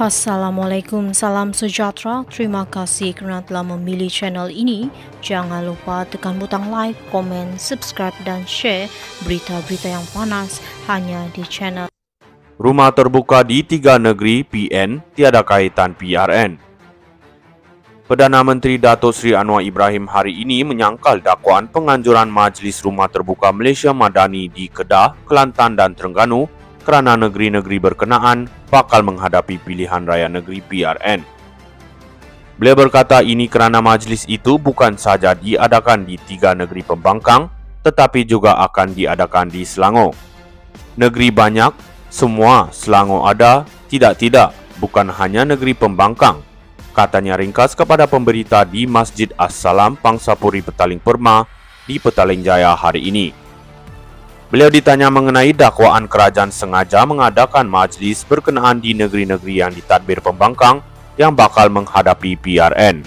Assalamualaikum, salam sejahtera. Terima kasih kerana telah memilih channel ini. Jangan lupa tekan butang like, komen, subscribe dan share berita-berita yang panas hanya di channel. Rumah terbuka di tiga negeri PN tiada kaitan PRN. Perdana Menteri Dato Sri Anwar Ibrahim hari ini menyangkal dakwaan penganjuran Majlis Rumah Terbuka Malaysia Madani di Kedah, Kelantan dan Terengganu kerana negeri-negeri berkenaan bakal menghadapi pilihan raya negeri PRN. Beliau berkata ini kerana majlis itu bukan sahaja diadakan di tiga negeri pembangkang tetapi juga akan diadakan di Selangor. Negeri banyak, semua Selangor ada, tidak-tidak, bukan hanya negeri pembangkang. Katanya ringkas kepada pemberita di Masjid As-Salam Pangsapuri Petaling Perma di Petaling Jaya hari ini. Beliau ditanya mengenai dakwaan kerajaan sengaja mengadakan majlis berkenaan di negeri-negeri yang ditadbir pembangkang yang bakal menghadapi PRN.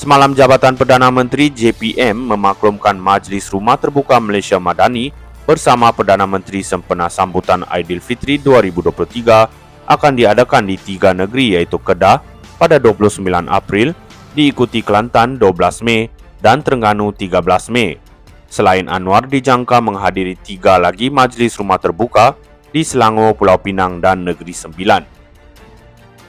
Semalam Jabatan Perdana Menteri JPM memaklumkan Majlis Rumah Terbuka Malaysia Madani bersama Perdana Menteri sempena sambutan Aidilfitri 2023 akan diadakan di tiga negeri iaitu Kedah pada 29 April, diikuti Kelantan 12 Mei dan Terengganu 13 Mei. Selain Anwar dijangka menghadiri tiga lagi majlis rumah terbuka di Selangor, Pulau Pinang dan Negeri Sembilan.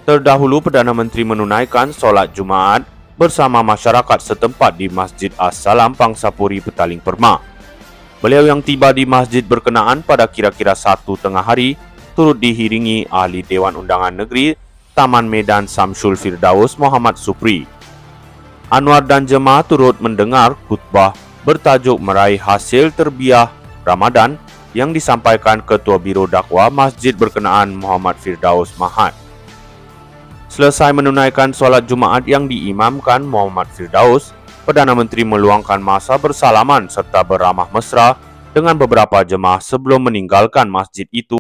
Terdahulu Perdana Menteri menunaikan solat Jumaat bersama masyarakat setempat di Masjid As-Salam Pangsapuri Petaling Perma. Beliau yang tiba di masjid berkenaan pada kira-kira satu tengah hari turut dihiringi ahli Dewan Undangan Negeri Taman Medan Samsul Firdaus Muhammad Supri. Anwar dan jemaah turut mendengar khutbah bertajuk meraih hasil terbiah Ramadan yang disampaikan Ketua Biro Dakwah Masjid berkenaan Muhammad Firdaus Mahat. Selesai menunaikan solat Jumaat yang diimamkan Muhammad Firdaus, Perdana Menteri meluangkan masa bersalaman serta beramah mesra dengan beberapa jemaah sebelum meninggalkan masjid itu